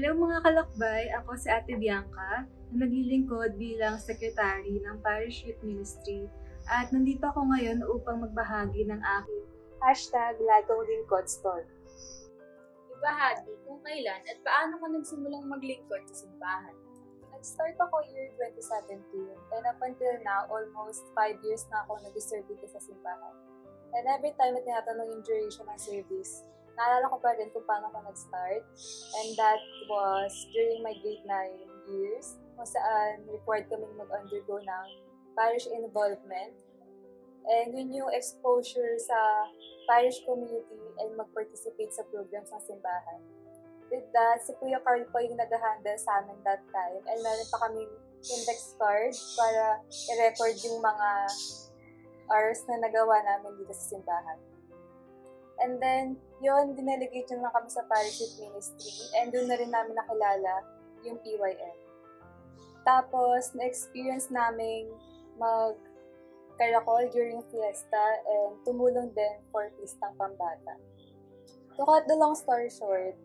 Hello mga kalakbay, ako si Ate Bianca na naglilingkod bilang Secretary ng Parish Youth Ministry at nandito ako ngayon upang magbahagi ng aking hashtag Lagong Lingkod Story. Ibahagi kung kailan at paano ka nagsimulang maglingkod sa simbahan. Nag-start ako year 2017 and up until now, almost 5 years na ako nag-serve dito sa simbahan. And every time na tinatanong yung duration ng service, naalala ko pa rin kung paano ako nag-start. And that was during my grade 9 years, kung saan required kaming mag-undergo ng parish involvement. And yun yung exposure sa parish community and mag-participate sa programs ng simbahan. With that, si Kuya Carl pa yung nag-handle sa amin that time. And meron pa kaming index card para i-record yung mga hours na nagawa namin dito sa simbahan. And then, yun, dinelegate lang kami sa parish youth ministry. And doon na rin namin nakilala yung PYM. Tapos, na-experience namin mag karakol during fiesta and tumulong din for Pistang Pambata. To cut the long story short,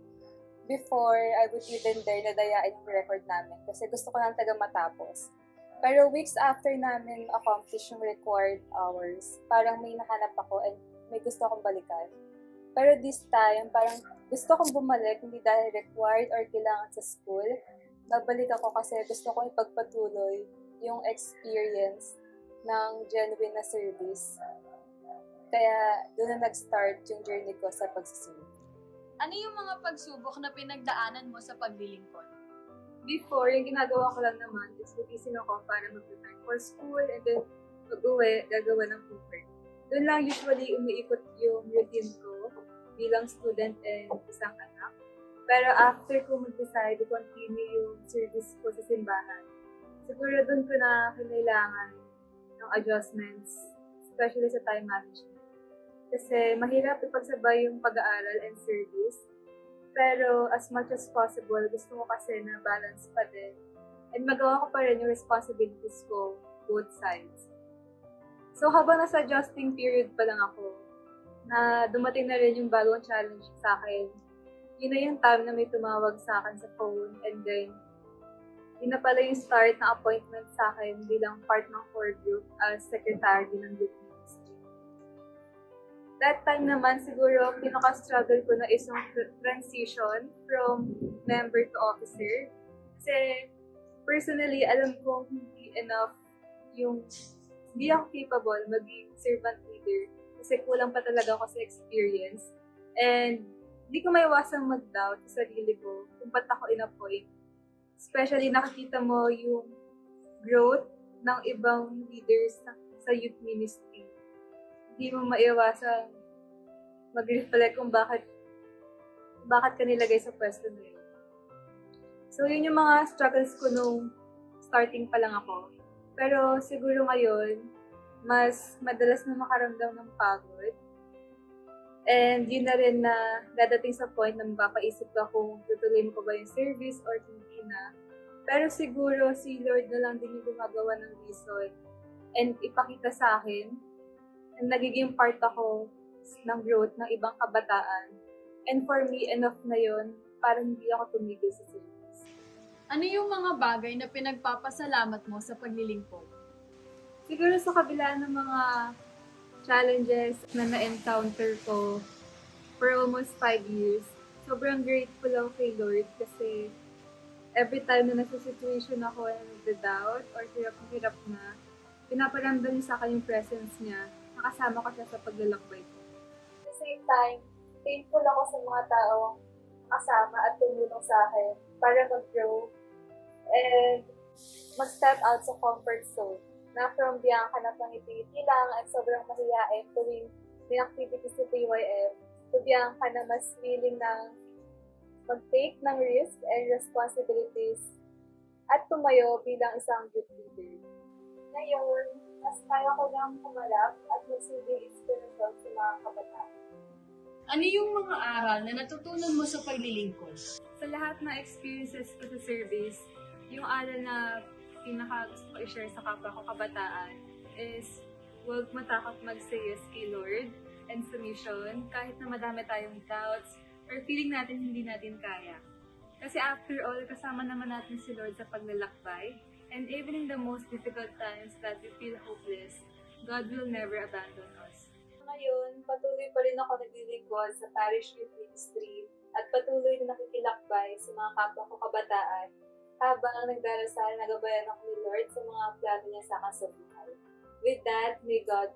before I would even dare na dayain yung record namin kasi gusto ko lang taga matapos. Pero weeks after namin accomplish yung required hours, parang may nahanap ako and may gusto akong balikan. Pero this time, parang gusto kong bumalik, hindi dahil required or kailangan sa school. Babalik ako kasi gusto kong ipagpatuloy yung experience ng genuine na service. Kaya doon na nag-start yung journey ko sa pagsusunod. Ano yung mga pagsubok na pinagdaanan mo sa paglilingkod? Before, yung ginagawa ko lang naman is gigising ako para mag-prepare for school and then pag-uwi, gagawa ng homework. Doon lang usually umiikot yung routine ko bilang student and isang anak. Pero after ko mag-decide to continue yung service ko sa simbahan, siguro doon ko na kailangan ng adjustments, especially sa time management. Kasi mahirap ipagsabay yung pag-aaral and service. Pero as much as possible, gusto ko kasi na balance pa din. And magawa ko pa rin yung responsibilities ko, both sides. So habang nasa adjusting period pa lang ako, na dumating na rin yung bagong challenge sa akin, yun na yung time na may tumawag sa akin sa phone and then yun na pala yung start na appointment sa akin bilang part ng core group as secretary ng youth that time naman siguro pinaka-struggle ko na is yung transition from member to officer. Kasi personally, alam ko hindi enough yung hindi ako capable maging servant leader kasi kulang pa talaga ako sa experience. And hindi ko maiwasang mag-doubt sa sarili ko kung ba't ako in-appoint. Especially nakikita mo yung growth ng ibang leaders sa, sa youth ministry hindi mo maiwasan mag-reflect kung bakit bakit ka nilagay sa pwesto na yun. So, yun yung mga struggles ko nung starting pa lang ako. Pero siguro ngayon, mas madalas na makaramdam ng pagod. And yun na rin na dadating sa point na mapapaisip ka kung tutuloy mo pa ba yung service or hindi na. Pero siguro si Lord na lang din yung gumagawa ng reason and ipakita sa akin and nagiging part ako ng growth ng ibang kabataan. And for me, enough na yon para hindi ako tumigil sa service. Ano yung mga bagay na pinagpapasalamat mo sa paglilingkod? Siguro sa kabila ng mga challenges na na-encounter ko for almost five years, sobrang grateful ako kay Lord kasi every time na nasa situation ako na nagda-doubt or hirap-hirap na, pinaparamdam niya sa akin yung presence niya nakasama ko siya sa paglalakbay ko. At the same time, thankful ako sa mga taong kasama at tumulong sa akin para mag-grow and mag-step out sa comfort zone na from Bianca na pangiti lang at sobrang mahihain tuwing may activities sa PYM to Bianca na mas willing ng mag-take ng risk and responsibilities at tumayo bilang isang youth leader. Ngayon, mas kaya ko lang kumalap at magsilbing inspirasyon sa mga kabataan. Ano yung mga aral na natutunan mo sa paglilingkod? Sa lahat ng experiences ko sa service, yung aral na pinaka gusto ko i-share sa kapwa ko kabataan is huwag matakot mag-say yes kay Lord and submission kahit na madami tayong doubts or feeling natin hindi natin kaya. Kasi after all, kasama naman natin si Lord sa paglalakbay. And even in the most difficult times that we feel hopeless, God will never abandon us. Ngayon, patuloy pa rin ako naglilingkod sa Parish Youth Ministry at patuloy na nakikilakbay sa mga kapwa ko kabataan habang nagdarasal, nagabayan ako ni Lord sa mga plano niya sa akin. With that, may God